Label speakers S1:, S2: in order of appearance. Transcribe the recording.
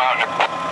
S1: Mountain.